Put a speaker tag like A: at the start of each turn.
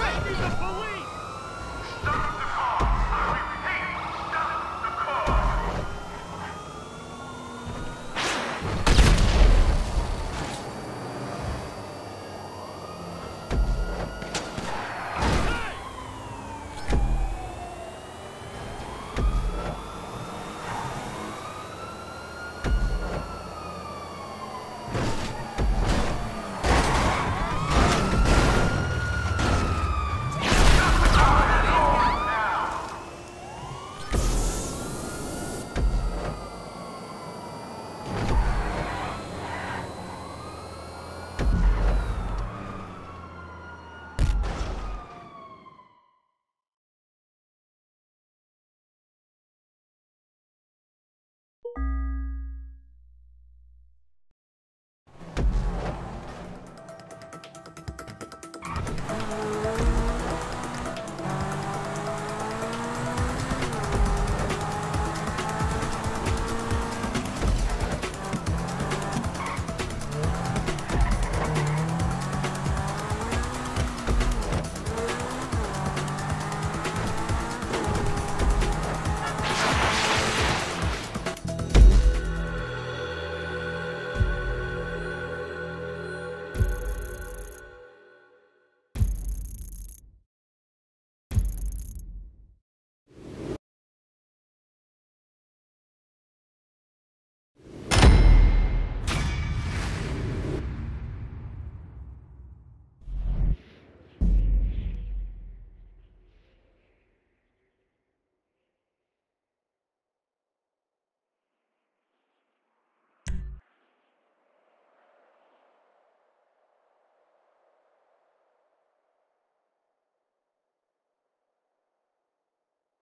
A: the police!